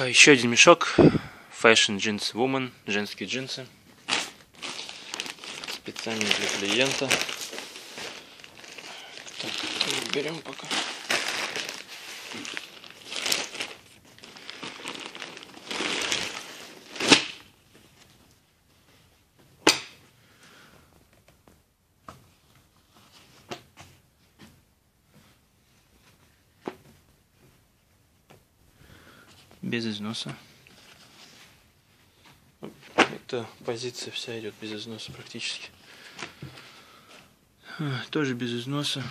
А, Еще один мешок. Fashion Jeans Woman. Женские джинсы. Специально для клиента. Так, берем пока. Без износа. Эта позиция вся идет без износа практически. А, Тоже без износа.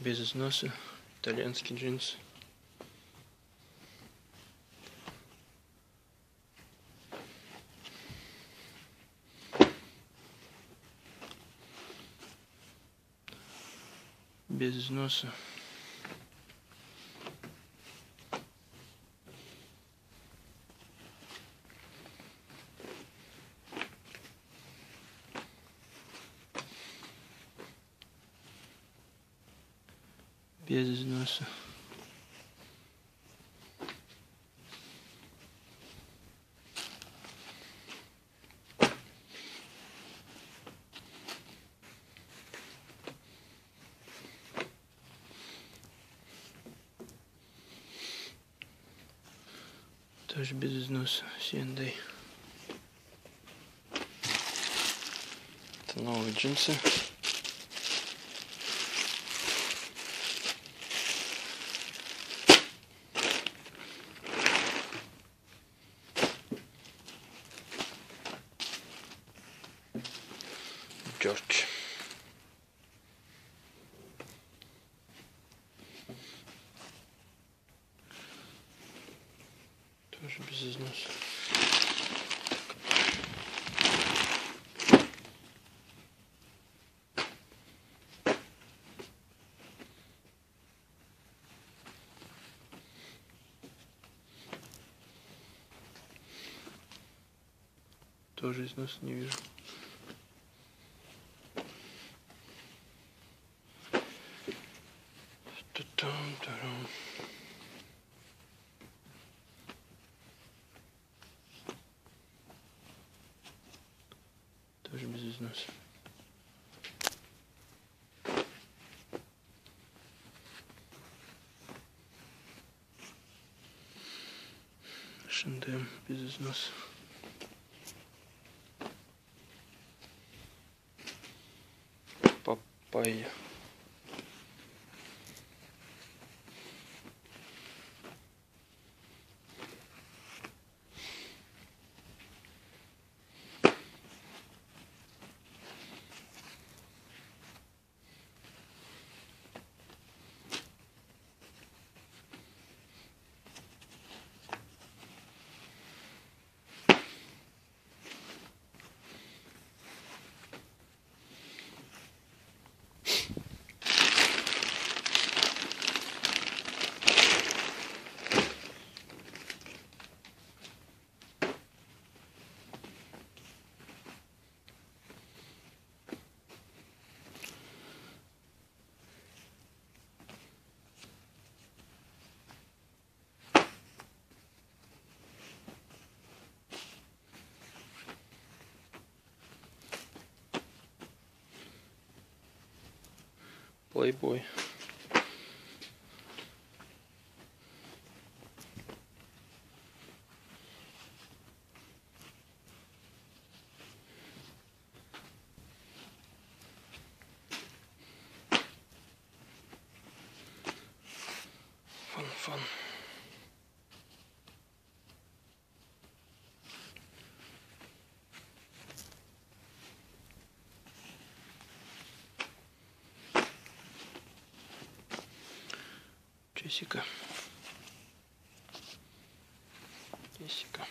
Без износа. Итальянский джинсы. Без износа. Без износа. Тоже без износа. Сендей. Это новые джинсы. Джордж. Тоже без износа. Тоже износа не вижу. Тоже без износа. Шендем без износа. Паэлья. Playboy. Fun, fun. Джессика. Джессика.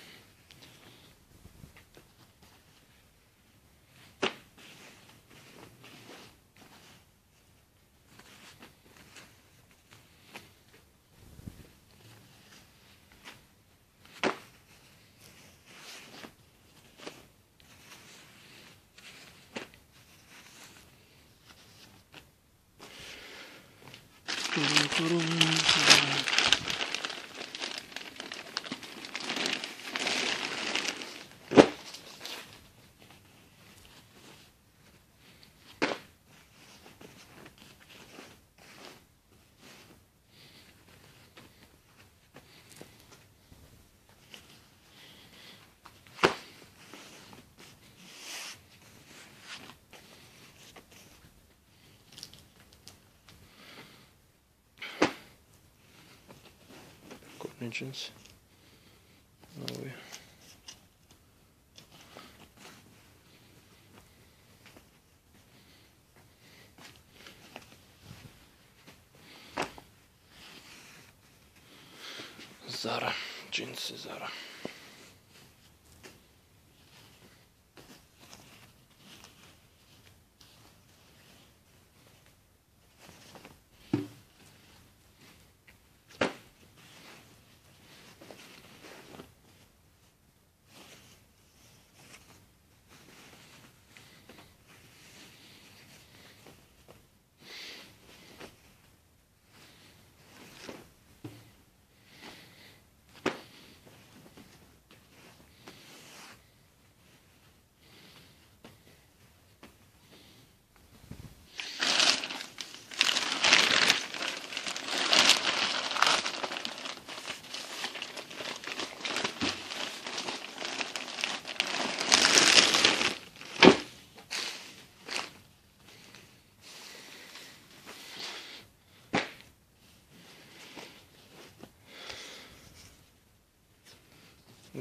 Черные джинсы. Новые. Зара. Джинсы Зара.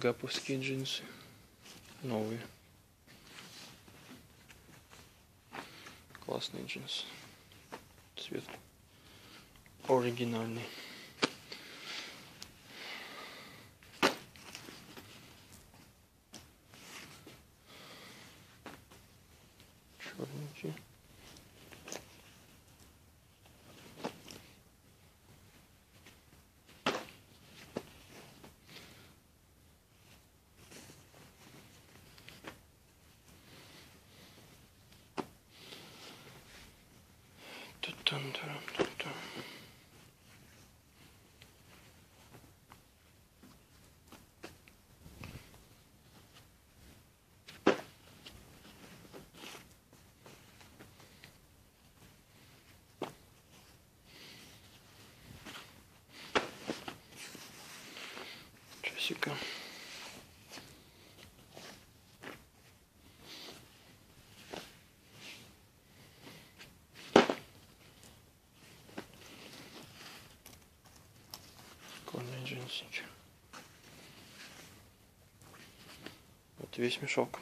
Гаповские джинсы. Новые. Классные джинсы. Цвет оригинальный. Черненькие. Часика. Вот весь мешок.